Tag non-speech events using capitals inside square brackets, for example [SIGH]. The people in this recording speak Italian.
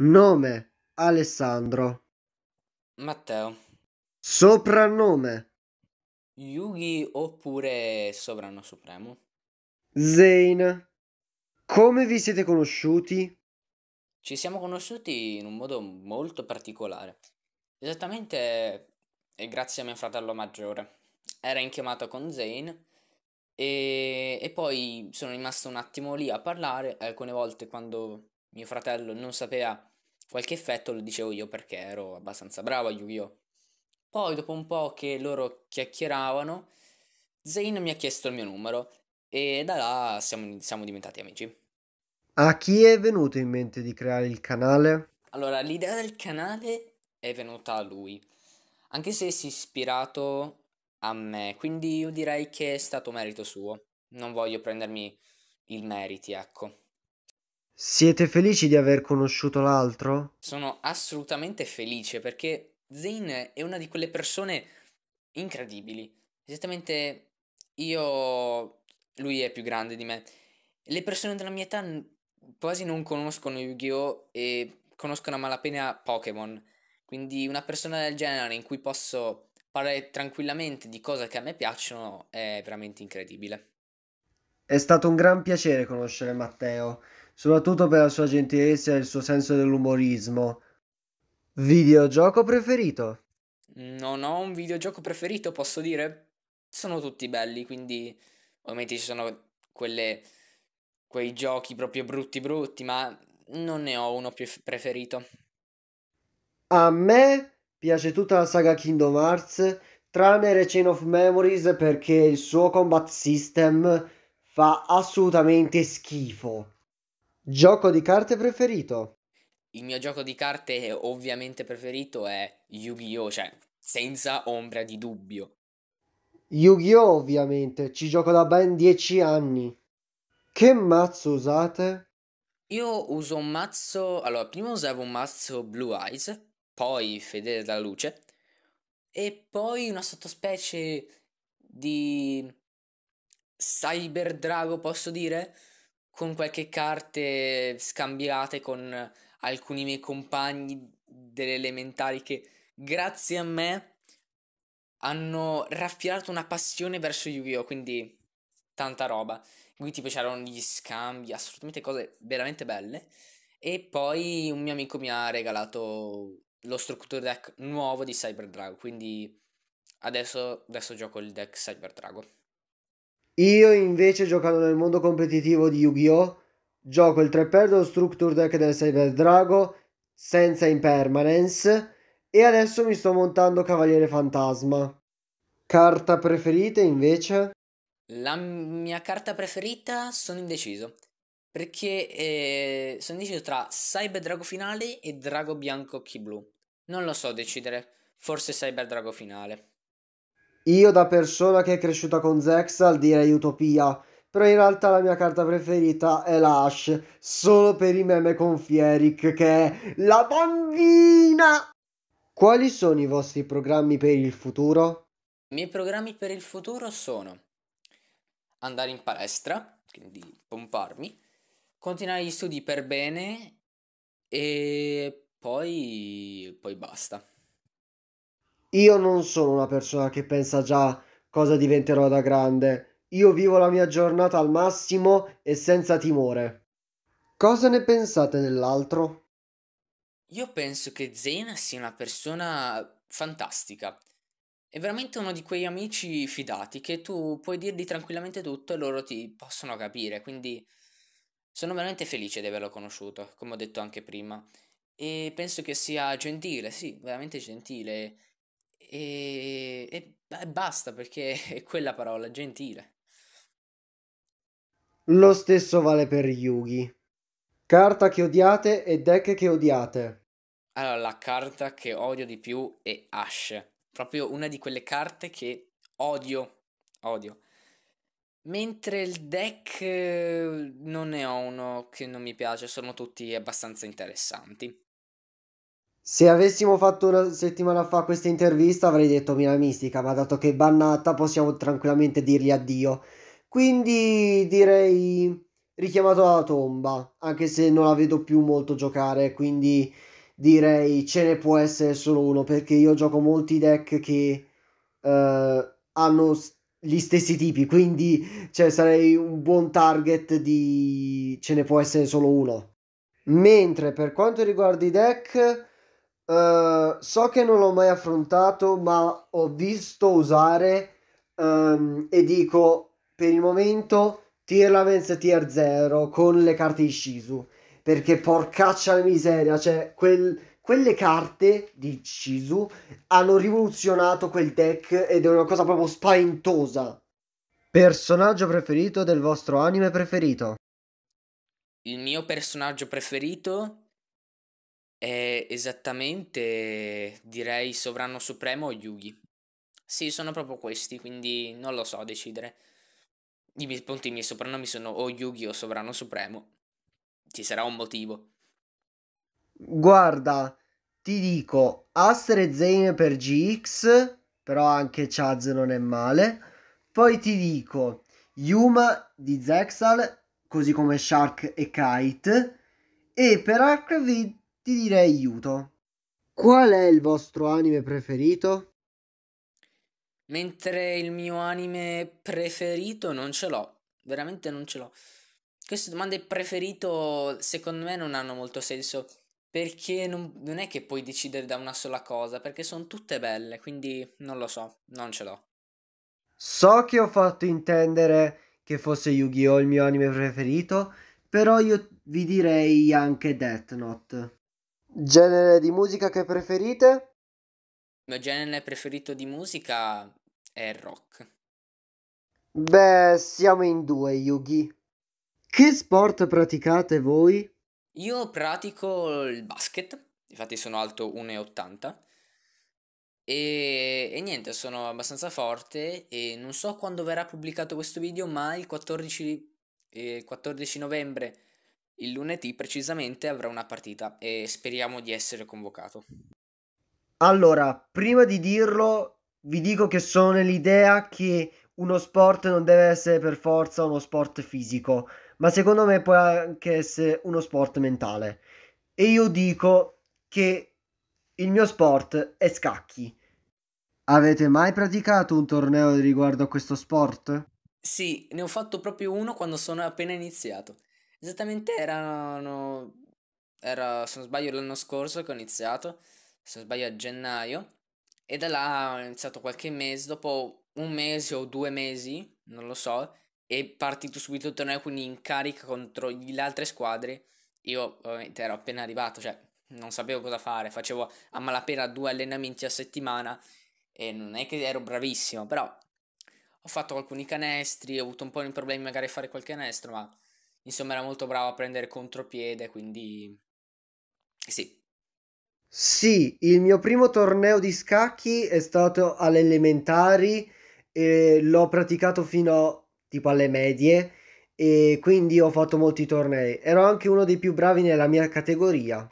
Nome Alessandro. Matteo. Soprannome Yugi oppure Sovrano Supremo? Zane. Come vi siete conosciuti? Ci siamo conosciuti in un modo molto particolare. Esattamente è grazie a mio fratello maggiore. Era in chiamata con Zane e, e poi sono rimasto un attimo lì a parlare. Alcune volte quando mio fratello non sapeva qualche effetto lo dicevo io perché ero abbastanza bravo a Yu-Gi-Oh! Poi dopo un po' che loro chiacchieravano, Zane mi ha chiesto il mio numero e da là siamo, siamo diventati amici. A chi è venuto in mente di creare il canale? Allora, l'idea del canale è venuta a lui, anche se si è ispirato a me, quindi io direi che è stato merito suo. Non voglio prendermi il meriti, ecco. Siete felici di aver conosciuto l'altro? Sono assolutamente felice perché Zane è una di quelle persone incredibili. Esattamente io, lui è più grande di me. Le persone della mia età quasi non conoscono Yu-Gi-Oh! e conoscono a malapena Pokémon. Quindi una persona del genere in cui posso parlare tranquillamente di cose che a me piacciono è veramente incredibile. È stato un gran piacere conoscere Matteo, soprattutto per la sua gentilezza e il suo senso dell'umorismo. Videogioco preferito? Non ho un videogioco preferito, posso dire? Sono tutti belli, quindi ovviamente ci sono quelle, quei giochi proprio brutti brutti, ma non ne ho uno più preferito. A me piace tutta la saga Kingdom Hearts, tranne Rechain of Memories perché il suo combat system fa assolutamente schifo. Gioco di carte preferito? Il mio gioco di carte ovviamente preferito è Yu-Gi-Oh! cioè senza ombra di dubbio. Yu-Gi-Oh! ovviamente, ci gioco da ben 10 anni. Che mazzo usate? Io uso un mazzo, allora prima usavo un mazzo Blue Eyes, poi Fedele dalla Luce, e poi una sottospecie di Cyber Drago, posso dire? Con qualche carte scambiate con alcuni miei compagni delle elementari che grazie a me hanno raffiato una passione verso Yu-Gi-Oh! Quindi tanta roba. Qui tipo c'erano gli scambi, assolutamente cose veramente belle. E poi un mio amico mi ha regalato lo structure deck nuovo di Cyber Drago. Quindi adesso, adesso gioco il deck Cyber Drago. Io invece giocando nel mondo competitivo di Yu-Gi-Oh! gioco il 3 dello Structure Deck del Cyber Drago senza impermanence e adesso mi sto montando Cavaliere Fantasma. Carta preferita invece? La mia carta preferita sono indeciso. Perché eh, sono indeciso tra Cyber Drago finale e Drago Bianco Occhi Blu. Non lo so decidere. Forse Cyber Drago finale. Io da persona che è cresciuta con Zexal direi Utopia, però in realtà la mia carta preferita è l'Ash, solo per i meme con Fierik che è la bambina! Quali sono i vostri programmi per il futuro? I miei programmi per il futuro sono andare in palestra, quindi pomparmi, continuare gli studi per bene e poi, poi basta. Io non sono una persona che pensa già cosa diventerò da grande. Io vivo la mia giornata al massimo e senza timore. Cosa ne pensate dell'altro? Io penso che Zena sia una persona fantastica. È veramente uno di quegli amici fidati che tu puoi dirgli tranquillamente tutto e loro ti possono capire. Quindi sono veramente felice di averlo conosciuto, come ho detto anche prima. E penso che sia gentile, sì, veramente gentile. E, e basta perché [LAUGHS] è quella parola, gentile. Lo stesso vale per Yugi. Carta che odiate e deck che odiate. Allora, la carta che odio di più è Ash. Proprio una di quelle carte che odio. Odio. Mentre il deck eh, non ne ho uno che non mi piace, sono tutti abbastanza interessanti. Se avessimo fatto una settimana fa questa intervista avrei detto Mina Mistica, ma dato che è bannata possiamo tranquillamente dirgli addio. Quindi direi richiamato dalla tomba, anche se non la vedo più molto giocare, quindi direi ce ne può essere solo uno, perché io gioco molti deck che eh, hanno gli stessi tipi, quindi cioè, sarei un buon target di ce ne può essere solo uno. Mentre per quanto riguarda i deck, uh, so che non l'ho mai affrontato, ma ho visto usare um, e dico per il momento tier Lamens tier 0 con le carte di Shizu. Perché porcaccia la miseria, cioè quel, quelle carte di Shizu hanno rivoluzionato quel deck ed è una cosa proprio spaventosa. Personaggio preferito del vostro anime preferito? Il mio personaggio preferito è esattamente, direi, Sovrano Supremo o Yugi. Sì, sono proprio questi, quindi non lo so decidere. I miei, appunto, i miei soprannomi sono o Yugi o Sovrano Supremo. Ci sarà un motivo. Guarda, ti dico Aster e Zane per GX, però anche Chaz non è male. Poi ti dico Yuma di Zexal così come Shark e Kite. E per HV ti direi Yuto. Qual è il vostro anime preferito? Mentre il mio anime preferito non ce l'ho, veramente non ce l'ho. Queste domande preferito secondo me non hanno molto senso perché non, non, è che puoi decidere da una sola cosa, perché sono tutte belle, quindi non lo so, non ce l'ho. So che ho fatto intendere che fosse Yu-Gi-Oh! il mio anime preferito, però io vi direi anche Death Note. Genere di musica che preferite? Il mio genere preferito di musica è il rock. Beh, siamo in due, Yugi. Che sport praticate voi? Io pratico il basket, infatti sono alto 1,80 e, e niente, sono abbastanza forte e non so quando verrà pubblicato questo video, ma il 14, eh, 14 novembre, il lunedì precisamente, avrà una partita e speriamo di essere convocato. Allora, prima di dirlo, vi dico che sono nell'idea che uno sport non deve essere per forza uno sport fisico, ma secondo me può anche essere uno sport mentale. E io dico che il mio sport è scacchi. Avete mai praticato un torneo riguardo a questo sport? Sì, ne ho fatto proprio uno quando sono appena iniziato. Esattamente erano... Era, se non sbaglio, l'anno scorso che ho iniziato, se non sbaglio a gennaio, e da là ho iniziato qualche mese, dopo un mese o due mesi, non lo so, e partito subito il torneo, quindi in carica contro le altre squadre. Io ovviamente ero appena arrivato, cioè non sapevo cosa fare, facevo a malapena due allenamenti a settimana e non è che ero bravissimo, però ho fatto alcuni canestri, ho avuto un po' di problemi magari a fare qualche canestro, ma insomma era molto bravo a prendere contropiede, quindi sì. Sì, il mio primo torneo di scacchi è stato alle elementari e l'ho praticato fino tipo alle medie e quindi ho fatto molti tornei. Ero anche uno dei più bravi nella mia categoria.